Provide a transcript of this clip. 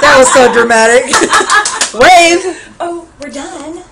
that was so dramatic. Wave. Oh, we're done.